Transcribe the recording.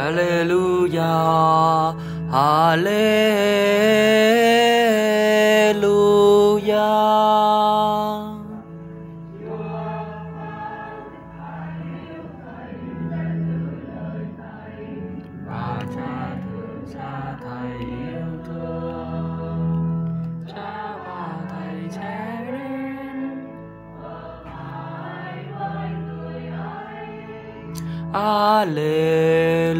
Hallelujah, Hallelujah. Ba cha thương cha thầy Alleluia